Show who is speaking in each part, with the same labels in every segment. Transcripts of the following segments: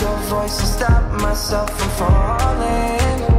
Speaker 1: your voice to stop myself from falling.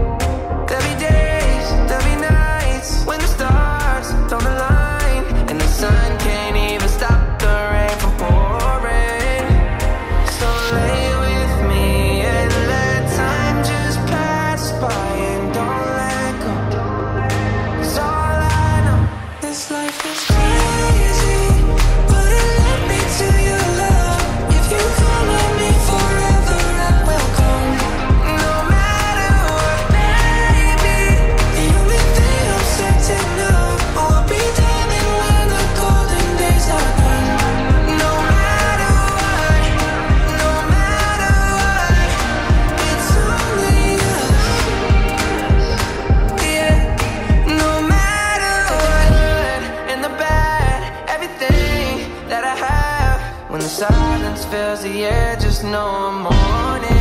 Speaker 1: silence fills the air, just know I'm.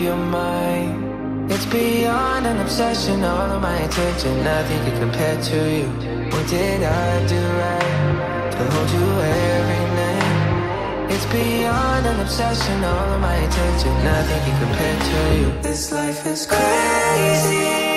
Speaker 1: your mind. It's beyond an obsession, all of my attention, nothing can compare to you. What did I do right to hold you every night? It's beyond an obsession, all of my attention, nothing can compare to you. This life is crazy.